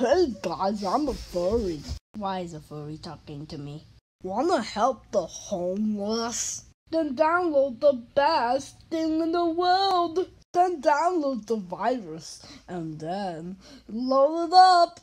Hey guys, I'm a furry. Why is a furry talking to me? Wanna help the homeless? Then download the best thing in the world. Then download the virus and then load it up.